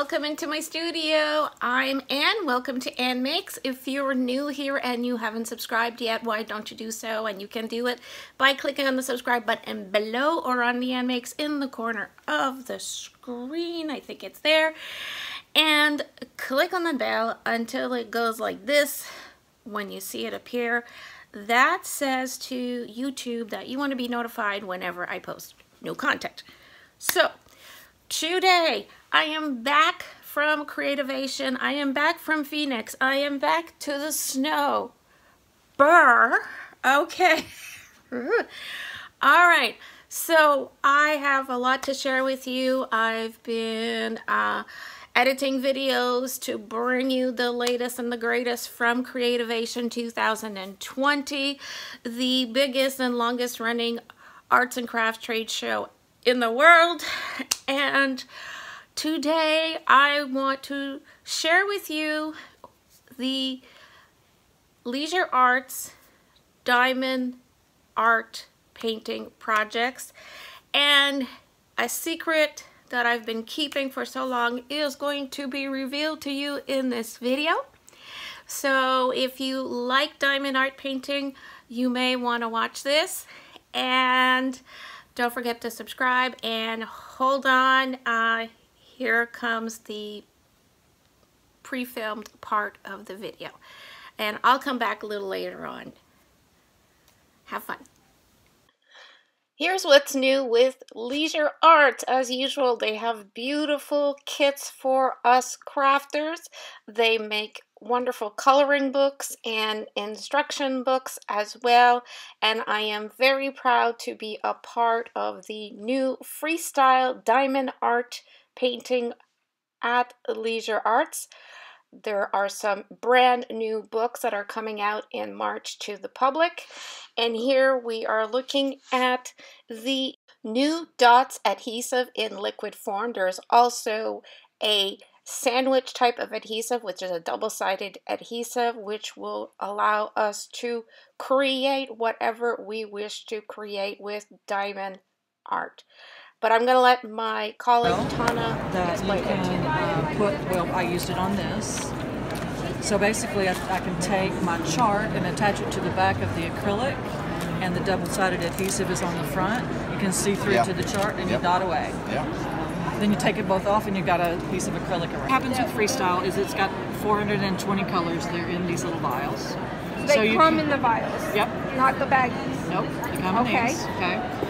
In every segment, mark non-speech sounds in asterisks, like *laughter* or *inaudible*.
welcome into my studio. I'm Ann. Welcome to Ann Makes. If you're new here and you haven't subscribed yet, why don't you do so? And you can do it by clicking on the subscribe button below or on the Ann Makes in the corner of the screen. I think it's there. And click on the bell until it goes like this when you see it appear. That says to YouTube that you want to be notified whenever I post new content. So, today I am back from Creativation. I am back from Phoenix. I am back to the snow. Burr. Okay. *laughs* All right. So I have a lot to share with you. I've been uh, editing videos to bring you the latest and the greatest from Creativation 2020, the biggest and longest running arts and crafts trade show in the world. And today I want to share with you the Leisure Arts Diamond Art Painting projects. And a secret that I've been keeping for so long is going to be revealed to you in this video. So if you like diamond art painting, you may want to watch this. And don't forget to subscribe and hold on. Uh, here comes the pre-filmed part of the video. And I'll come back a little later on. Have fun. Here's what's new with Leisure Arts. As usual, they have beautiful kits for us crafters. They make wonderful coloring books and instruction books as well. And I am very proud to be a part of the new freestyle diamond art painting at Leisure Arts. There are some brand new books that are coming out in March to the public. And here we are looking at the new dots adhesive in liquid form. There's also a sandwich type of adhesive, which is a double-sided adhesive, which will allow us to create whatever we wish to create with diamond art. But I'm going to let my colleague Tana that you can uh, put, well, I used it on this. So basically, I, I, can take my chart and attach it to the back of the acrylic, and the double-sided adhesive is on the front. You can see through yep. to the chart, and yep. you dot away. Yep. Then you take it both off, and you've got a piece of acrylic around. What happens with freestyle is it's got 420 colors. They're in these little vials. They so come in the vials. Yep. Not the baggies. Nope. They come in okay. these. Okay.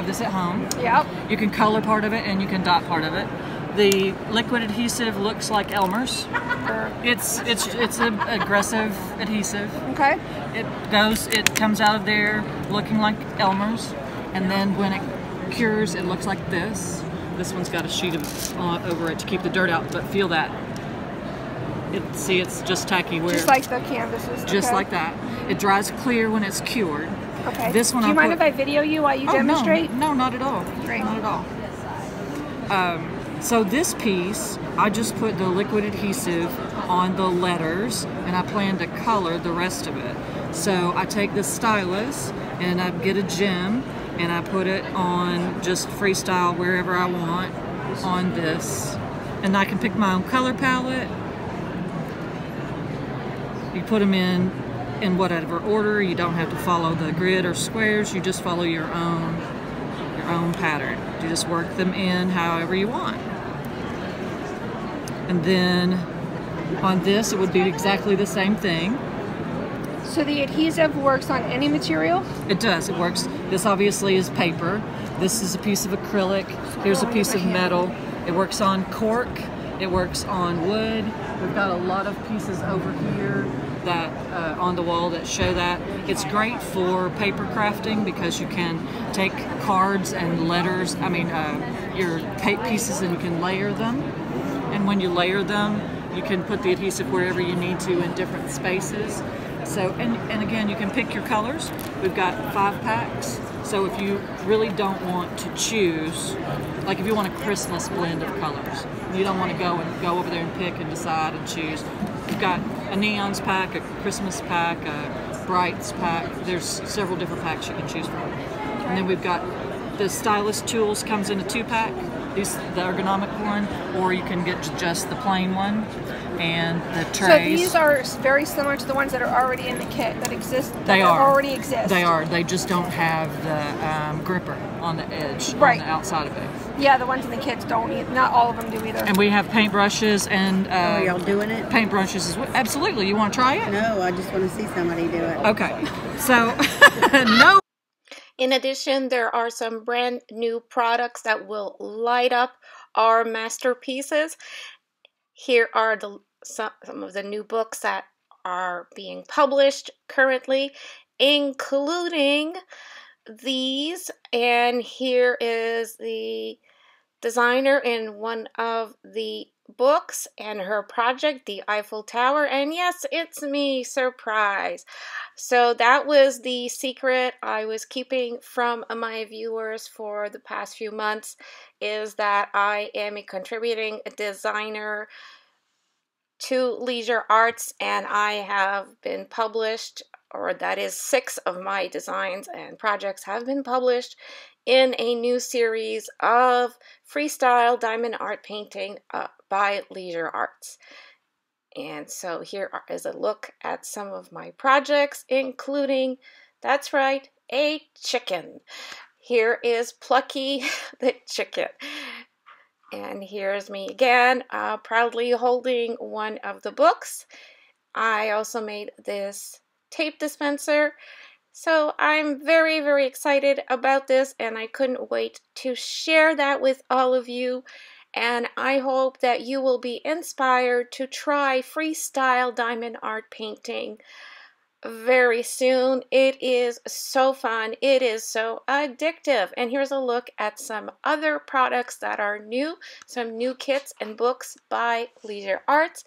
Have this at home. Yep. You can color part of it and you can dot part of it. The liquid adhesive looks like Elmer's. It's it's it's an aggressive adhesive. Okay. It goes. It comes out of there looking like Elmer's, and then when it cures, it looks like this. This one's got a sheet of uh, over it to keep the dirt out, but feel that. It, see, it's just tacky. Where just like the canvases. Just okay. like that. It dries clear when it's cured. Okay. This one. Do you I'll mind put, if I video you while you oh, demonstrate? No, no, not at all. Great. Not at all. Um, so this piece, I just put the liquid adhesive on the letters, and I plan to color the rest of it. So I take the stylus and I get a gem, and I put it on just freestyle wherever I want on this, and I can pick my own color palette. You put them in in whatever order. You don't have to follow the grid or squares. You just follow your own your own pattern. You just work them in however you want. And then on this, it would be exactly the same thing. So the adhesive works on any material? It does. It works. This obviously is paper. This is a piece of acrylic. Here's a oh, piece of metal. It works on cork. It works on wood. We've got a lot of pieces over here that uh, on the wall that show that. It's great for paper crafting because you can take cards and letters, I mean, uh, your tape pieces and you can layer them. And when you layer them, you can put the adhesive wherever you need to in different spaces. So, and, and again, you can pick your colors. We've got five packs. So if you really don't want to choose, like if you want a Christmas blend of colors, you don't want to go and go over there and pick and decide and choose. We've got a neons pack, a Christmas pack, a brights pack. There's several different packs you can choose from. And then we've got the stylus tools comes in a two pack. These the ergonomic one, or you can get just the plain one and the trays. So these are very similar to the ones that are already in the kit that exist. that They are. already exist. They are. They just don't have the um, gripper on the edge, Right. on the outside of it. Yeah, the ones in the kits don't. eat. Not all of them do either. And we have paintbrushes and uh, Are y'all doing it? paintbrushes as well. Absolutely. You want to try it? No, I just want to see somebody do it. Okay. So, *laughs* no. In addition, there are some brand new products that will light up our masterpieces. Here are the some, some of the new books that are being published currently, including these. And here is the designer in one of the books and her project, the Eiffel Tower. And yes, it's me, surprise. So that was the secret I was keeping from my viewers for the past few months is that I am a contributing designer to Leisure Arts and I have been published or that is six of my designs and projects have been published in a new series of freestyle diamond art painting uh, by Leisure Arts. And so here is a look at some of my projects, including, that's right, a chicken. Here is Plucky *laughs* the chicken. And here's me again, uh, proudly holding one of the books. I also made this tape dispenser. So I'm very, very excited about this, and I couldn't wait to share that with all of you. And I hope that you will be inspired to try freestyle diamond art painting very soon. It is so fun. It is so addictive. And here's a look at some other products that are new, some new kits and books by Leisure Arts.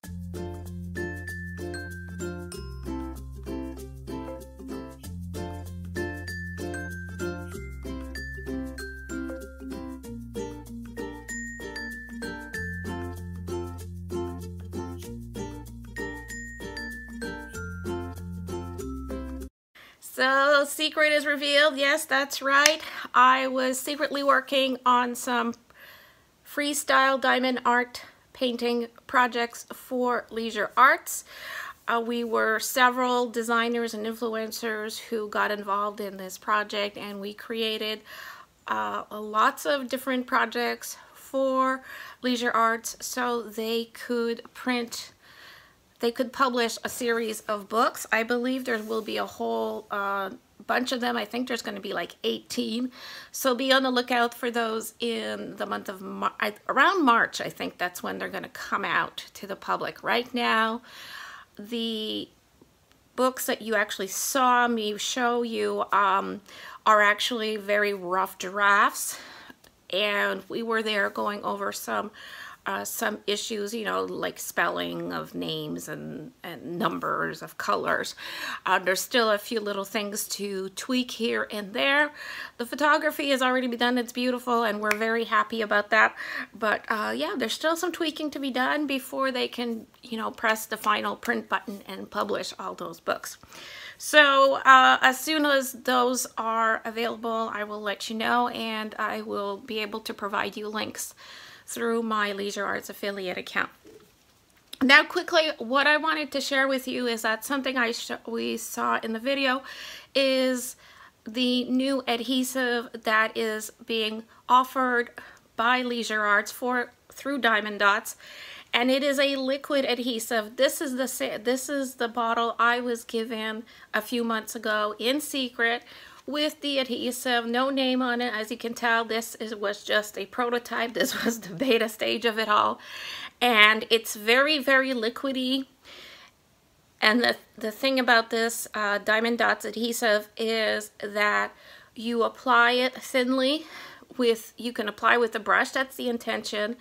So, secret is revealed. Yes, that's right. I was secretly working on some freestyle diamond art painting projects for Leisure Arts. Uh, we were several designers and influencers who got involved in this project, and we created uh, lots of different projects for Leisure Arts so they could print they could publish a series of books. I believe there will be a whole uh, bunch of them. I think there's going to be like 18. So be on the lookout for those in the month of around March. I think that's when they're going to come out to the public. Right now, the books that you actually saw me show you um, are actually very rough drafts. And we were there going over some uh, some issues, you know, like spelling of names and, and numbers of colors. Uh, there's still a few little things to tweak here and there. The photography has already been done. It's beautiful and we're very happy about that. But uh, yeah, there's still some tweaking to be done before they can, you know, press the final print button and publish all those books. So uh, as soon as those are available, I will let you know and I will be able to provide you links through my Leisure Arts affiliate account. Now quickly, what I wanted to share with you is that something I we saw in the video is the new adhesive that is being offered by Leisure Arts for through Diamond Dotz and it is a liquid adhesive. This is the this is the bottle I was given a few months ago in secret with the adhesive, no name on it. As you can tell, this is, was just a prototype. *laughs* This was the beta stage of it all. And it's very, very liquidy. And the, the thing about this uh, Diamond Dotz adhesive is that you apply it thinly with, you can apply with a brush, that's the intention,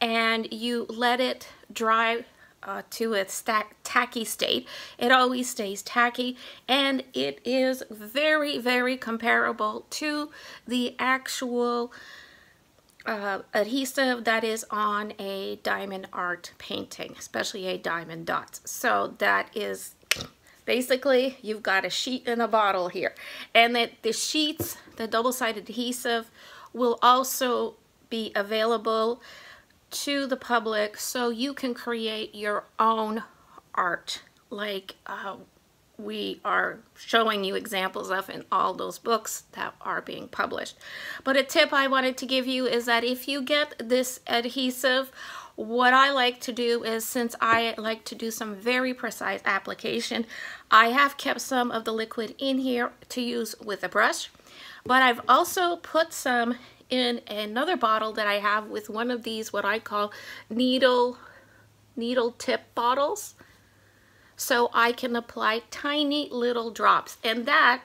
and you let it dry uh, to its tacky state. It always stays tacky and it is very, very comparable to the actual uh, adhesive that is on a diamond art painting, especially a diamond dotz. So that is basically you've got a sheet in a bottle here and that the sheets, the double-sided adhesive will also be available to the public so you can create your own art like uh, we are showing you examples of in all those books that are being published. But a tip I wanted to give you is that if you get this adhesive, what I like to do is since I like to do some very precise application, I have kept some of the liquid in here to use with a brush. But I've also put some in another bottle that I have with one of these what I call needle needle tip bottles. So I can apply tiny little drops. And that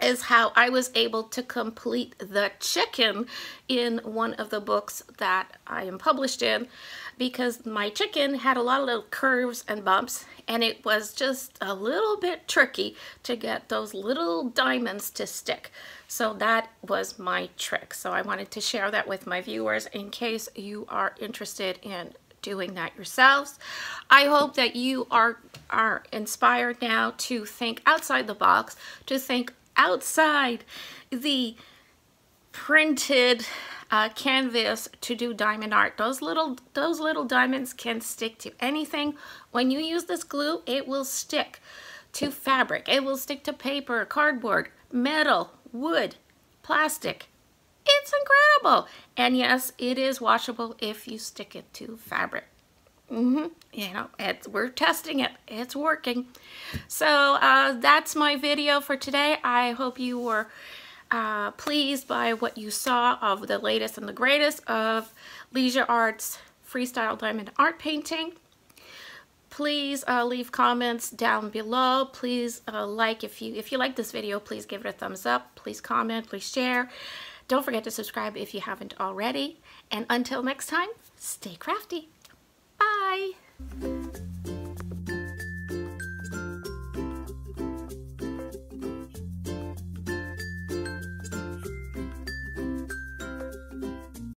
is how I was able to complete the chicken in one of the books that I am published in because my chicken had a lot of little curves and bumps and it was just a little bit tricky to get those little diamonds to stick. So that was my trick. So I wanted to share that with my viewers in case you are interested in doing that yourselves. I hope that you are, are inspired now to think outside the box, to think outside the printed uh, canvas to do diamond art. Those little, those little diamonds can stick to anything. When you use this glue, it will stick to fabric. It will stick to paper, cardboard, metal, wood, plastic. It's incredible. And yes, it is washable if you stick it to fabric. Mm-hmm. You know, it's, we're testing it. It's working. So uh, that's my video for today. I hope you were uh, pleased by what you saw of the latest and the greatest of Leisure Arts Freestyle Diamond Art Painting. Please uh, leave comments down below. Please uh, like if you if you like this video, please give it a thumbs up. Please comment, please share. Don't forget to subscribe if you haven't already. And until next time, stay crafty. Bye.